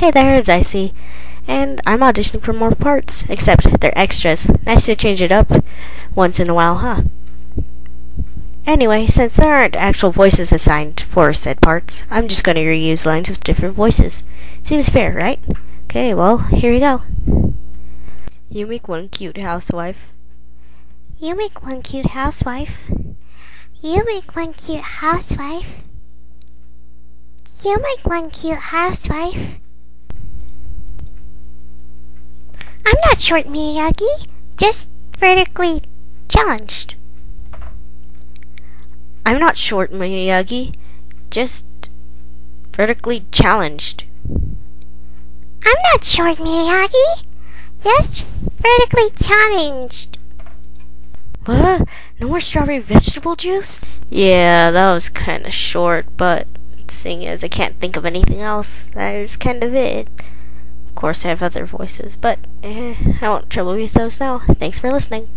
Hey there, it's Icy, and I'm auditioning for more parts, except they're extras. Nice to change it up once in a while, huh? Anyway, since there aren't actual voices assigned for said parts, I'm just going to reuse lines with different voices. Seems fair, right? Okay, well, here we go. You make one cute housewife. You make one cute housewife. You make one cute housewife. You make one cute housewife. I'm short, Miyagi. Just vertically challenged. I'm not short, Miyagi. Just vertically challenged. I'm not short, Miyagi. Just vertically challenged. What? No more strawberry vegetable juice? Yeah, that was kind of short, but seeing as I can't think of anything else, that is kind of it. Of course, I have other voices, but eh, I won't trouble you with those now. Thanks for listening.